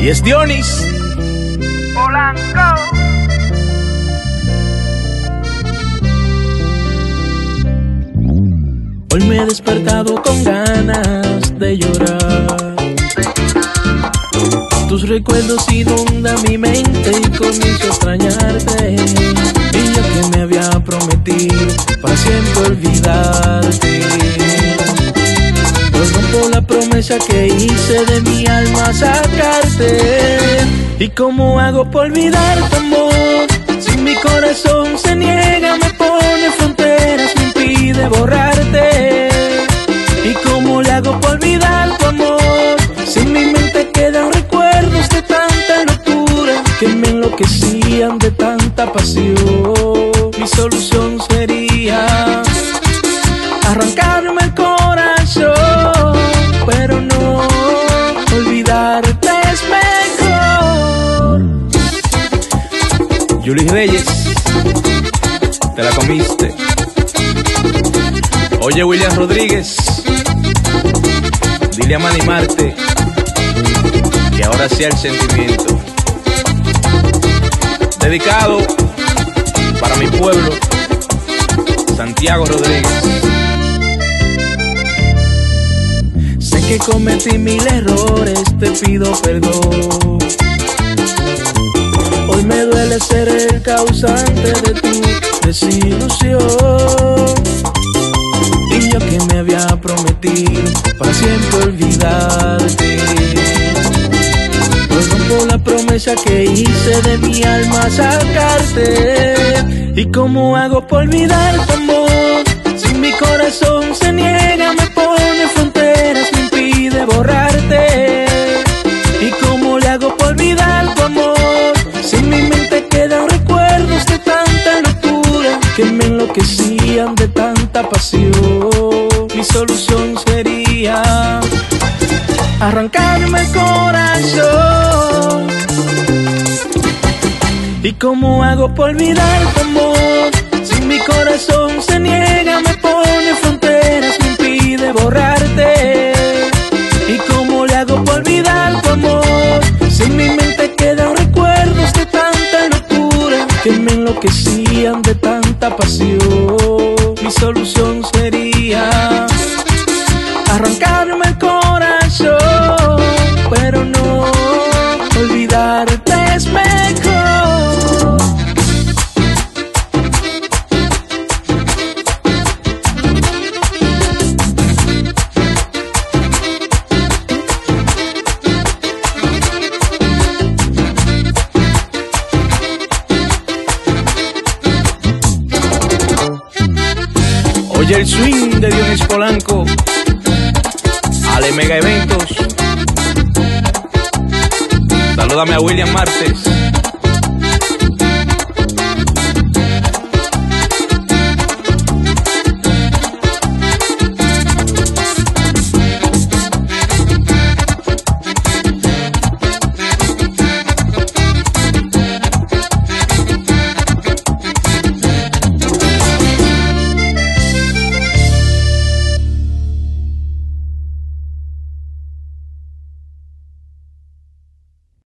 Y es Dionis. Polanco. Hoy me he despertado con ganas de llorar. Tus recuerdos inundan mi mente y comienzo a extrañarte. Y yo que me había prometido para siempre olvidarte. Promesa que hice de mi alma sacarte. ¿Y cómo hago por olvidarte, amor? Si mi corazón se niega, me pone fronteras, me impide borrarte. ¿Y cómo le hago por olvidar tu amor? Si en mi mente quedan recuerdos de tanta locura que me enloquecían de tanta pasión. Mi solución sería Julie Reyes, te la comiste. Oye, William Rodríguez, dile a Manny Marte que ahora sea el sentimiento. Dedicado para mi pueblo, Santiago Rodríguez. Sé que cometí mil errores, te pido perdón. Me duele ser el causante de tu desilusión. Yo que me había prometido para siempre olvidarte. Hoy rompo la promesa que hice de mi alma sacarte. ¿Y cómo hago por olvidarte, amor? Si mi corazón se niega, me pone fronteras, me impide borrarte. Enloquecían de tanta pasión. Mi solución sería arrancarme el corazón. ¿Y cómo hago por olvidar tu amor? Enloquecían de tanta pasión. Mi solución sería arrancarme el Oye el swing de Dionis Polanco, Ale Mega Eventos. Salúdame a William Martes.